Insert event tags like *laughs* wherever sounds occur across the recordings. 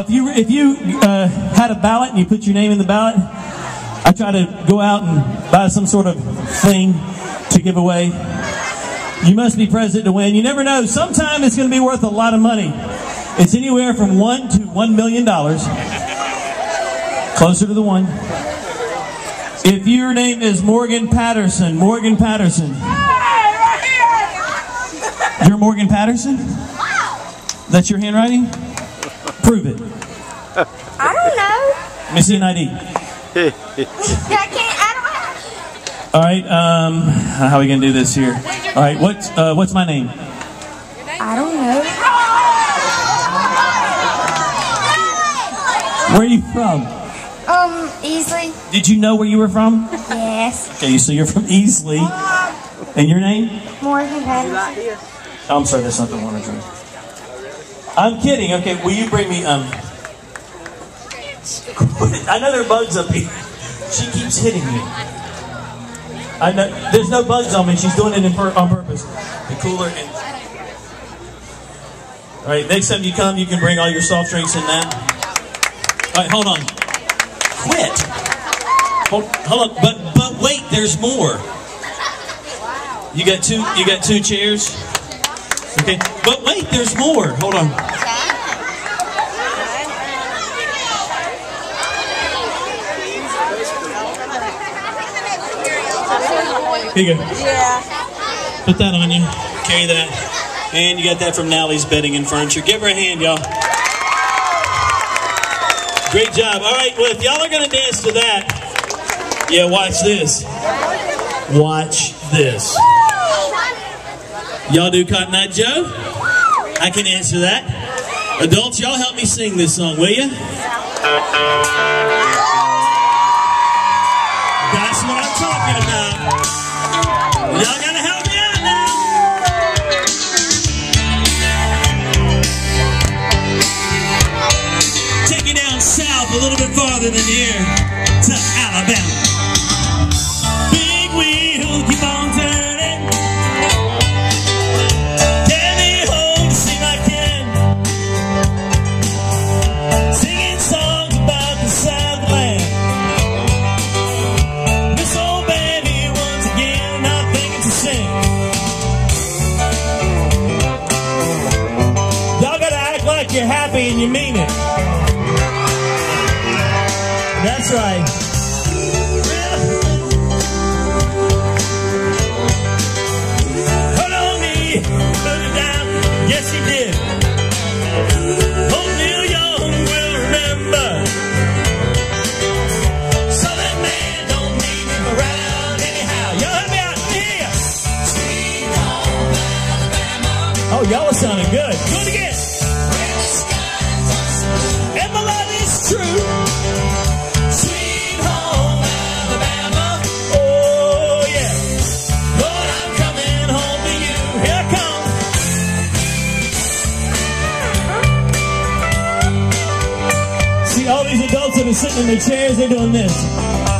If you if you uh, had a ballot and you put your name in the ballot, I try to go out and buy some sort of thing to give away. You must be president to win. You never know. Sometime it's going to be worth a lot of money. It's anywhere from one to one million dollars. Closer to the one. If your name is Morgan Patterson, Morgan Patterson. You're Morgan Patterson? That's your handwriting? Prove it. I don't know. Let me see an ID. I can't. I don't have. All right. Um, how are we gonna do this here? All right. What's uh, what's my name? I don't know. Where are you from? Um, Easley. Did you know where you were from? Yes. Okay, so you're from Easley. And your name? Morgan Patterson. I'm sorry, that's not the one I drew. I'm kidding. Okay, will you bring me um? *laughs* I know there are bugs up here. She keeps hitting me. I know there's no bugs on me. She's doing it pur- on purpose. The cooler and. All right, next time you come, you can bring all your soft drinks in that. All right, hold on. Quit. Hold, hold on, but but wait, there's more. You got two. You got two chairs. Okay, but wait, there's more. Hold on. Here you go. Yeah. Put that on you. Carry that. And you got that from Nally's Bedding and Furniture. Give her a hand, y'all. Great job. All right, well, if y'all are going to dance to that, yeah, watch this. Watch this. Y'all do Cotton Eye Joe? I can answer that. Adults, y'all help me sing this song, will you? That's what I'm talking about. Y'all gotta help me out now. Take you down south a little bit farther than here to Alabama. And you mean it. That's right. Yes, he did. Old Neil Young will remember. Man don't need him around anyhow. Y'all me out. Oh, y'all are sounding good. Do it again. All these adults that are sitting in their chairs, they're doing this.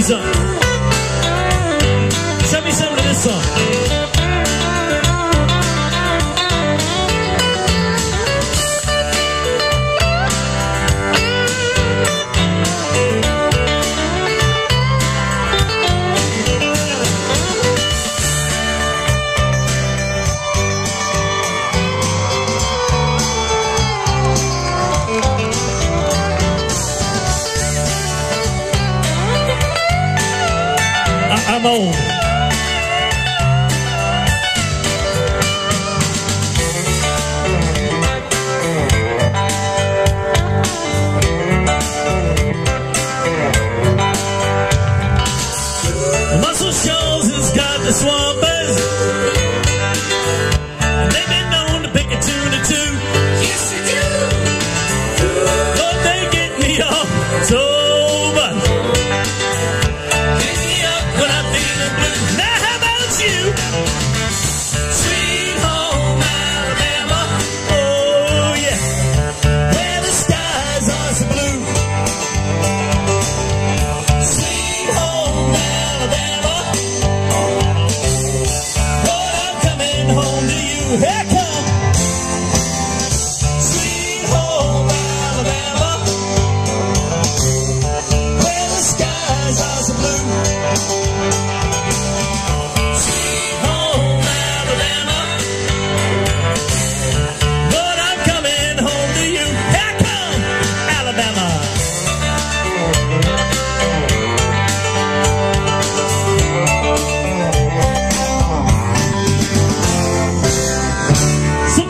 Show me I-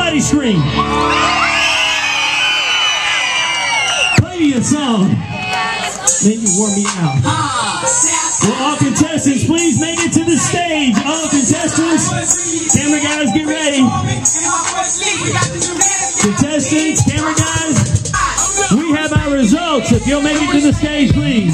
Somebody scream. Play me a song. Then you wore me out. Will all contestants please make it to the stage? All contestants, camera guys, get ready. Contestants, camera guys, we have our results. If you'll make it to the stage, please.